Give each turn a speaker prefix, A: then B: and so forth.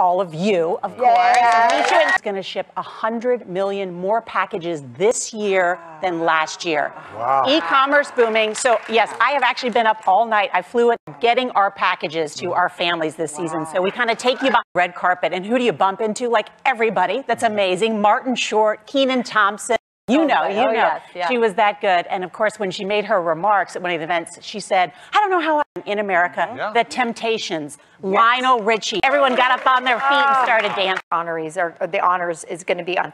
A: all of you, of course. Yeah. It's going to ship 100 million more packages this year than last year. Wow. E-commerce booming. So yes, I have actually been up all night. I flew it getting our packages to our families this wow. season. So we kind of take you by red carpet. And who do you bump into? Like everybody. That's amazing. Martin Short, Kenan Thompson. You oh, know, you oh, know. Yes, yeah. She was that good. And of course, when she made her remarks at one of the events, she said, I don't know how I'm in America, mm-hmm. yeah. the Temptations, yes. Lionel Richie, everyone got up on their feet and started ah. dancing.
B: Honorees, or the honors is going to be on